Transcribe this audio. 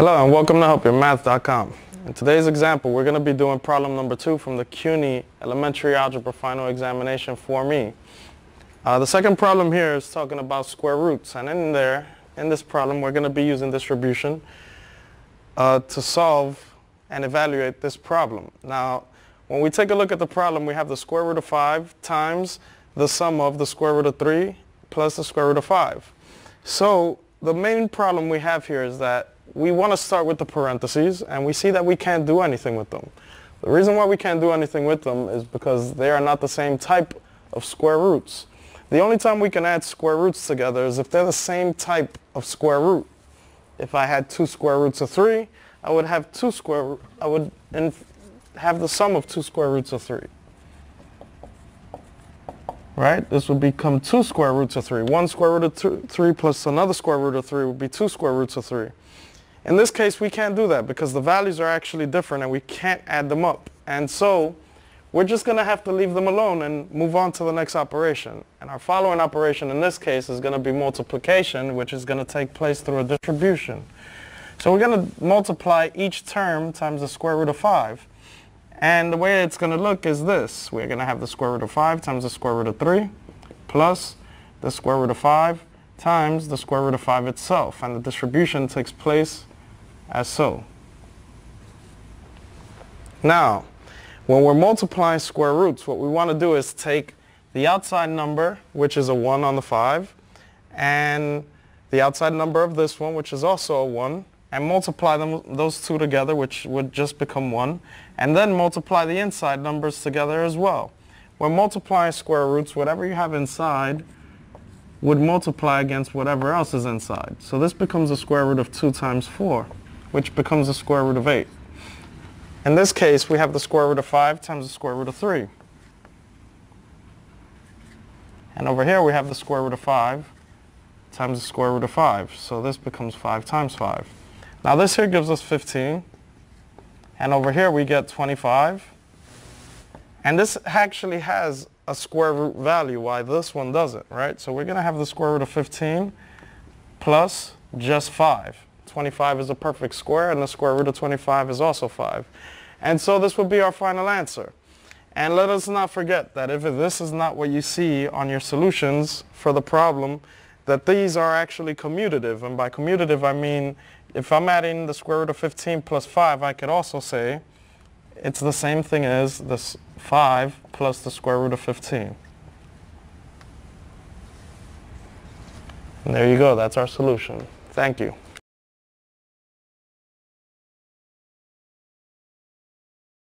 Hello and welcome to HelpYourMath.com. In today's example, we're going to be doing problem number two from the CUNY Elementary Algebra Final Examination for me. Uh, the second problem here is talking about square roots and in there, in this problem, we're going to be using distribution uh, to solve and evaluate this problem. Now, when we take a look at the problem, we have the square root of 5 times the sum of the square root of 3 plus the square root of 5. So the main problem we have here is that we want to start with the parentheses and we see that we can't do anything with them. The reason why we can't do anything with them is because they are not the same type of square roots. The only time we can add square roots together is if they're the same type of square root. If I had two square roots of 3, I would have two square, I would have the sum of two square roots of 3. Right? This would become two square roots of 3. One square root of two, 3 plus another square root of 3 would be two square roots of 3. In this case, we can't do that because the values are actually different and we can't add them up. And so we're just going to have to leave them alone and move on to the next operation. And our following operation in this case is going to be multiplication, which is going to take place through a distribution. So we're going to multiply each term times the square root of 5. And the way it's going to look is this. We're going to have the square root of 5 times the square root of 3 plus the square root of 5 times the square root of 5 itself. And the distribution takes place as so. Now, when we're multiplying square roots, what we want to do is take the outside number, which is a 1 on the 5, and the outside number of this one, which is also a 1, and multiply them, those two together, which would just become 1, and then multiply the inside numbers together as well. When multiplying square roots, whatever you have inside would multiply against whatever else is inside. So this becomes a square root of 2 times 4 which becomes the square root of 8. In this case, we have the square root of 5 times the square root of 3. And over here, we have the square root of 5 times the square root of 5. So this becomes 5 times 5. Now this here gives us 15. And over here, we get 25. And this actually has a square root value, why this one doesn't, right? So we're going to have the square root of 15 plus just 5. 25 is a perfect square and the square root of 25 is also 5. And so this will be our final answer. And let us not forget that if this is not what you see on your solutions for the problem, that these are actually commutative. And by commutative, I mean if I'm adding the square root of 15 plus 5, I could also say it's the same thing as this 5 plus the square root of 15. And there you go. That's our solution. Thank you.